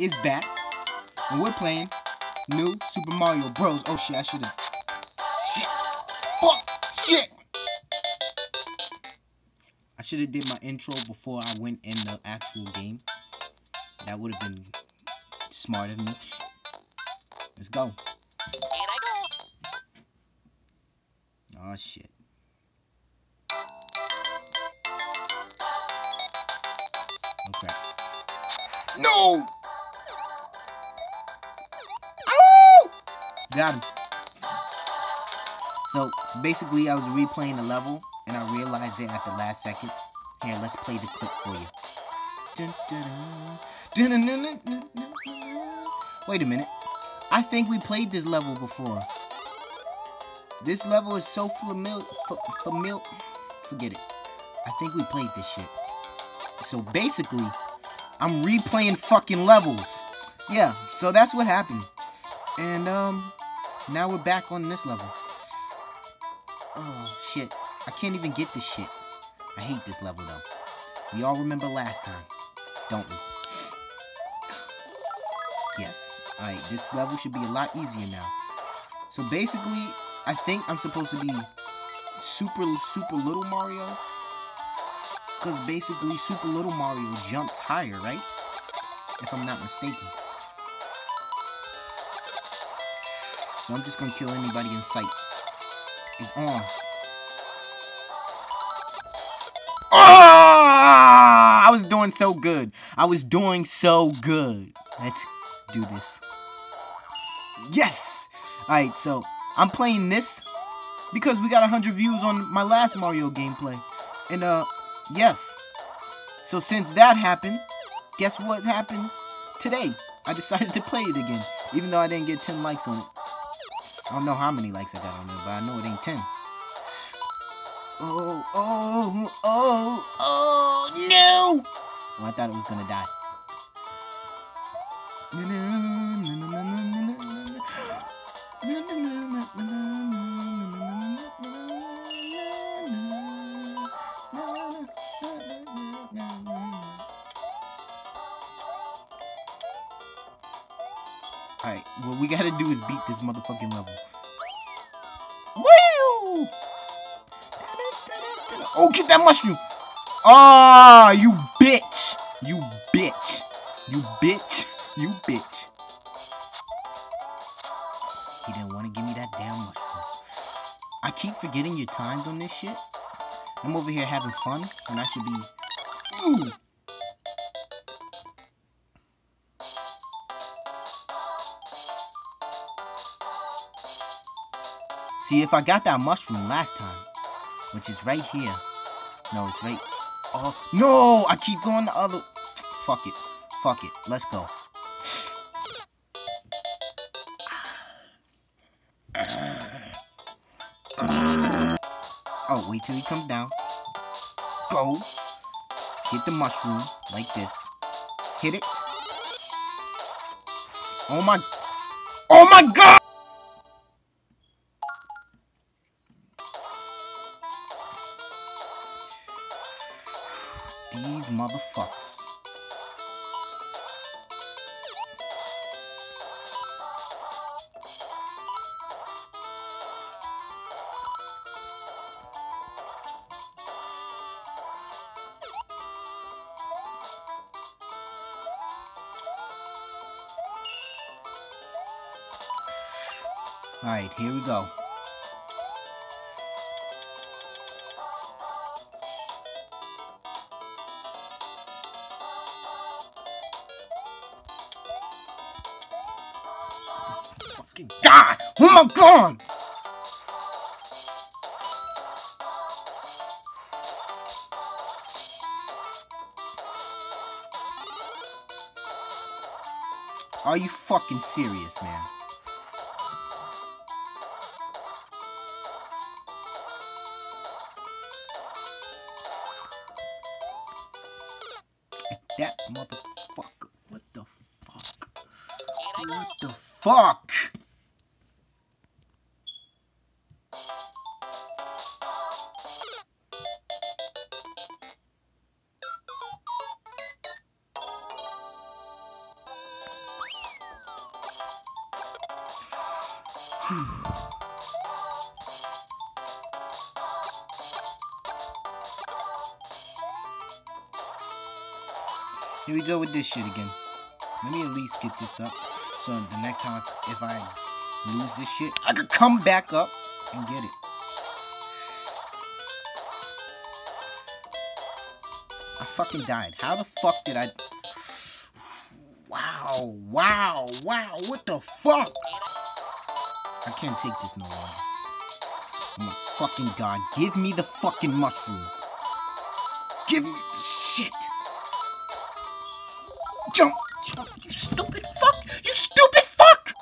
is back, and we're playing new Super Mario Bros. Oh shit, I should have. Shit. Fuck. Shit. I should have did my intro before I went in the actual game. That would have been smart of me. Let's go. Here I go. Oh shit. Okay. No! Got him. So basically, I was replaying the level and I realized it at the last second. Here, let's play the clip for you. Wait a minute. I think we played this level before. This level is so familiar. Famil forget it. I think we played this shit. So basically, I'm replaying fucking levels. Yeah, so that's what happened. And um, now we're back on this level. Oh shit, I can't even get this shit. I hate this level though. We all remember last time, don't we? Yes. Alright, this level should be a lot easier now. So basically, I think I'm supposed to be super, super little Mario. Because basically, super little Mario jumps higher, right? If I'm not mistaken. So I'm just gonna kill anybody in sight. It's on. Ah! I was doing so good. I was doing so good. Let's do this. Yes! Alright, so I'm playing this because we got 100 views on my last Mario gameplay. And, uh, yes. So since that happened, guess what happened today? I decided to play it again, even though I didn't get 10 likes on it. I don't know how many likes I got on there, but I know it ain't 10. Oh, oh, oh, oh, no! Oh, I thought it was gonna die. What we gotta do is beat this motherfucking level. Woo! Oh, get that mushroom! Ah, you bitch! You bitch! You bitch! You bitch! He didn't want to give me that damn mushroom. I keep forgetting your times on this shit. I'm over here having fun, and I should be. Ooh! See, if I got that mushroom last time, which is right here. No, it's right. Oh, no! I keep going the other. Fuck it. Fuck it. Let's go. Oh, wait till he comes down. Go. Get the mushroom like this. Hit it. Oh my. Oh my god! These motherfuckers. Alright, here we go. Fucking God! Oh my God! Are you fucking serious, man? That motherfucker. What the fuck? I. What the fuck? Here we go with this shit again. Let me at least get this up. So the next time, if I lose this shit, I could come back up and get it. I fucking died. How the fuck did I... Wow, wow, wow, what the fuck? I can't take this no longer. Oh my fucking god, give me the fucking mushroom. Give me you stupid fuck, you stupid fuck!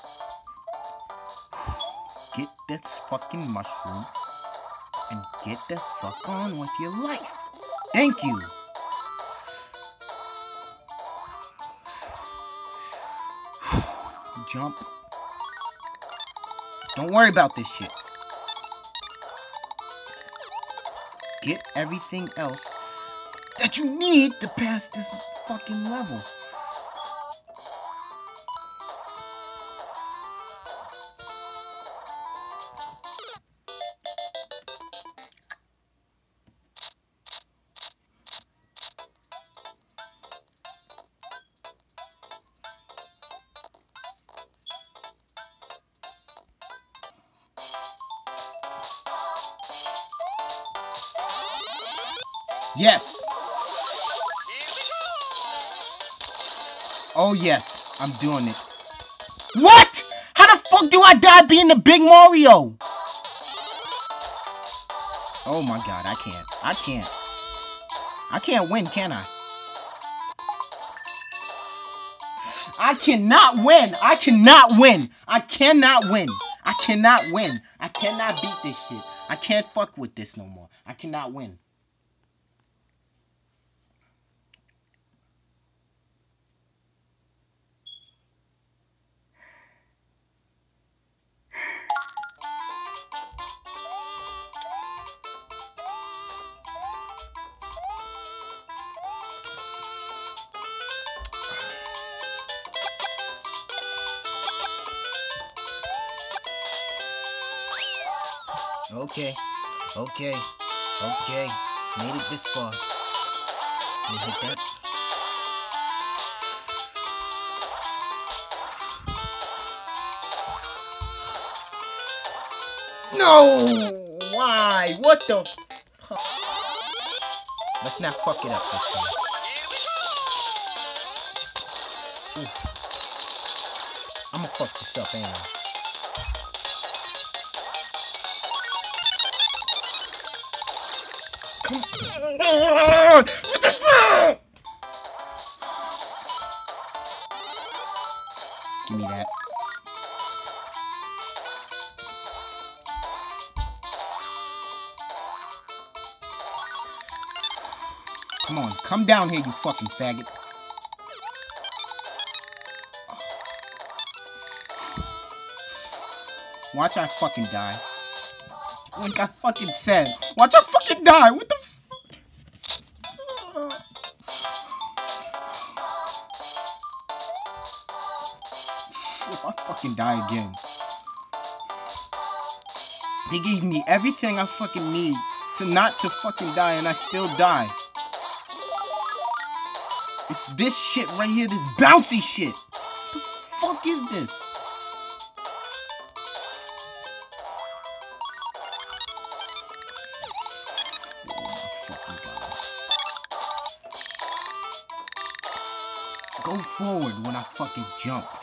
Get this fucking mushroom and get the fuck on with your life. Thank you. Jump. Don't worry about this shit. Get everything else that you need to pass this fucking level. Yes. Oh yes, I'm doing it. What? How the fuck do I die being the big Mario? Oh my god, I can't. I can't. I can't win, can I? I cannot win. I cannot win. I cannot win. I cannot win. I cannot beat this shit. I can't fuck with this no more. I cannot win. Okay, okay, okay. Made it this far. Hit that? No! Why? What the fuck? Let's not fuck it up this time. I'ma fuck this up, ain't I? What the fuck? Give me that. Come on, come down here, you fucking faggot. Watch I fucking die. Like I fucking said. Watch I fucking die. What the fucking die again. They gave me everything I fucking need to not to fucking die and I still die. It's this shit right here, this bouncy shit. What the fuck is this? Go forward when I fucking jump.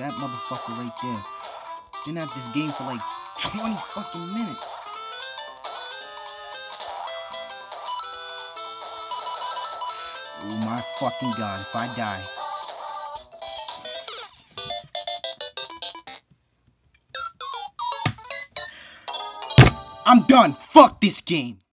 That motherfucker right there. Been at this game for like 20 fucking minutes. Oh my fucking god, if I die. I'm done. Fuck this game.